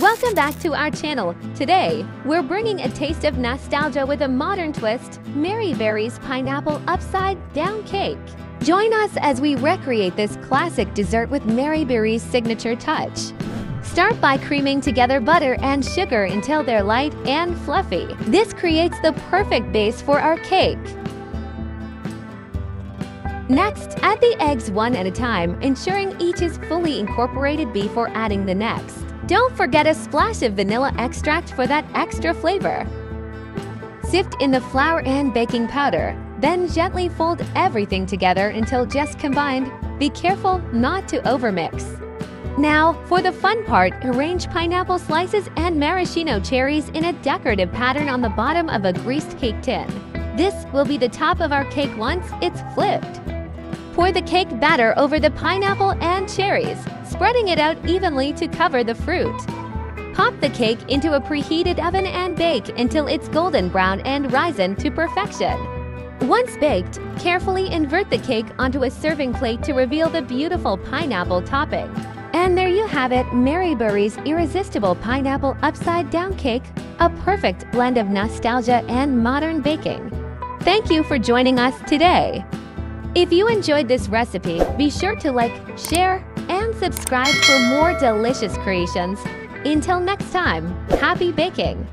Welcome back to our channel. Today, we're bringing a taste of nostalgia with a modern twist, Mary Berry's Pineapple Upside Down Cake. Join us as we recreate this classic dessert with Mary Berry's signature touch. Start by creaming together butter and sugar until they're light and fluffy. This creates the perfect base for our cake. Next, add the eggs one at a time, ensuring each is fully incorporated before adding the next. Don't forget a splash of vanilla extract for that extra flavor. Sift in the flour and baking powder, then gently fold everything together until just combined. Be careful not to overmix. Now, for the fun part, arrange pineapple slices and maraschino cherries in a decorative pattern on the bottom of a greased cake tin. This will be the top of our cake once it's flipped. Pour the cake batter over the pineapple and cherries, spreading it out evenly to cover the fruit. Pop the cake into a preheated oven and bake until it's golden brown and risen to perfection. Once baked, carefully invert the cake onto a serving plate to reveal the beautiful pineapple topping. And there you have it, Mary Berry's irresistible pineapple upside down cake, a perfect blend of nostalgia and modern baking. Thank you for joining us today. If you enjoyed this recipe, be sure to like, share, and subscribe for more delicious creations. Until next time, happy baking!